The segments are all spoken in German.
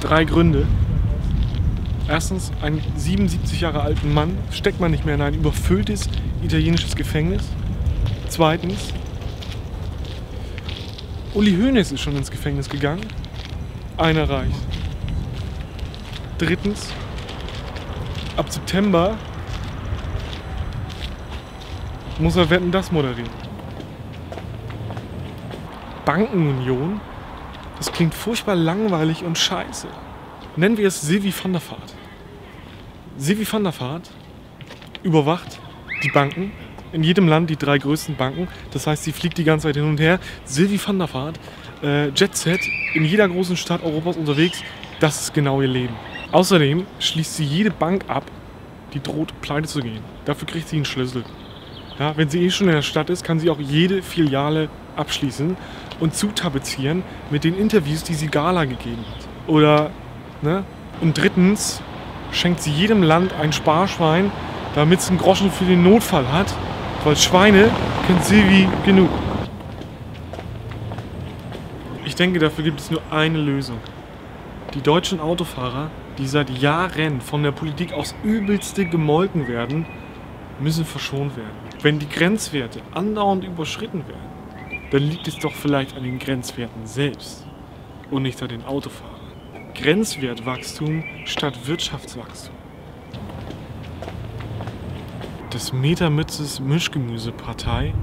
drei Gründe. Erstens, einen 77 Jahre alten Mann steckt man nicht mehr in ein überfülltes italienisches Gefängnis. Zweitens, Uli Hoeneß ist schon ins Gefängnis gegangen. Einer reicht. Drittens, ab September muss er Wetten das moderieren. Bankenunion? Das klingt furchtbar langweilig und scheiße. Nennen wir es Silvi van der Vaart. Silvi van der Vaart überwacht die Banken in jedem Land die drei größten Banken. Das heißt, sie fliegt die ganze Zeit hin und her. Silvi van der Vaart, äh, Jet Set, in jeder großen Stadt Europas unterwegs. Das ist genau ihr Leben. Außerdem schließt sie jede Bank ab, die droht, pleite zu gehen. Dafür kriegt sie einen Schlüssel. Ja, wenn sie eh schon in der Stadt ist, kann sie auch jede Filiale abschließen und zutapezieren mit den Interviews, die sie Gala gegeben hat. Oder, ne? Und drittens schenkt sie jedem Land ein Sparschwein, damit es einen Groschen für den Notfall hat, weil Schweine kennt Silvi genug. Ich denke, dafür gibt es nur eine Lösung. Die deutschen Autofahrer, die seit Jahren von der Politik aufs Übelste gemolken werden, müssen verschont werden. Wenn die Grenzwerte andauernd überschritten werden, dann liegt es doch vielleicht an den Grenzwerten selbst und nicht an den Autofahrern. Grenzwertwachstum statt Wirtschaftswachstum. Des Metermützes Mischgemüsepartei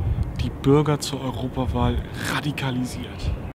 die Bürger zur Europawahl radikalisiert.